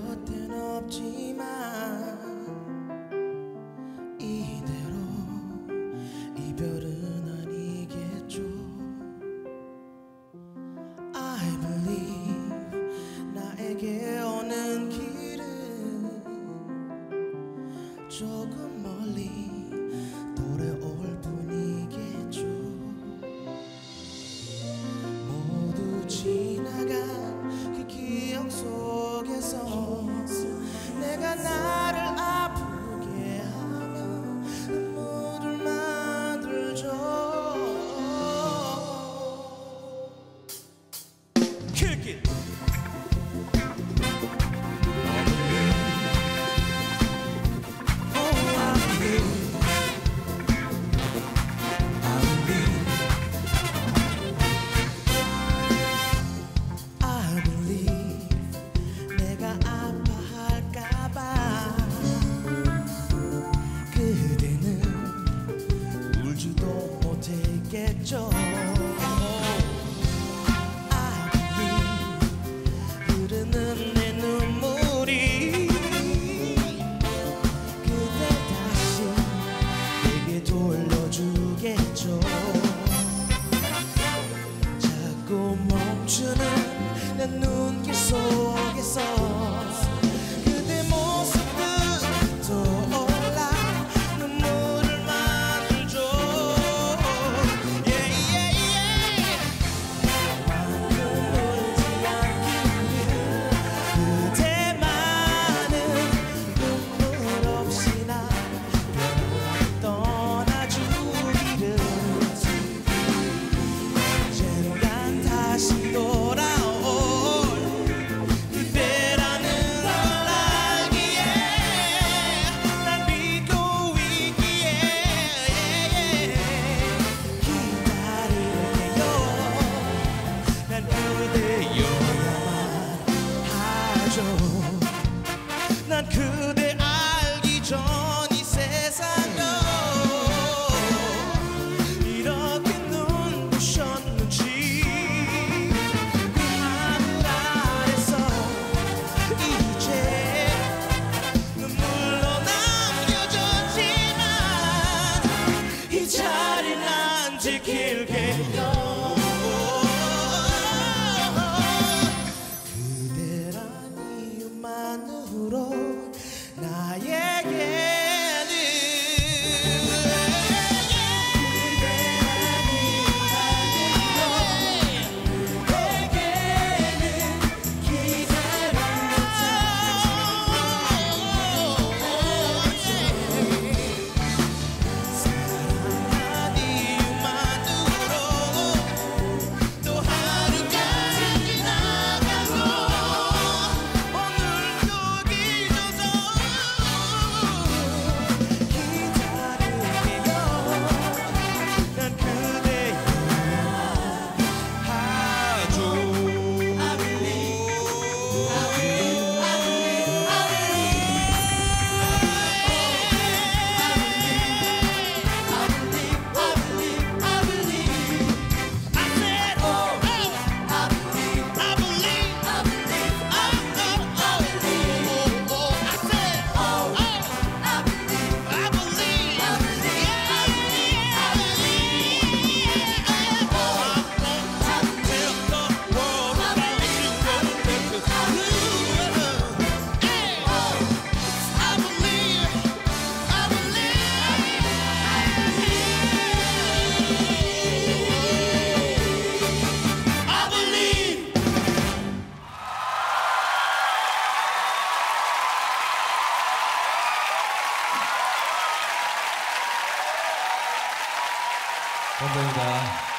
곁엔 없지만 이대로 이별은 아니겠죠. I believe 나에게 오는 길은 조금 멀리 돌아올 지킬게 감사합니다.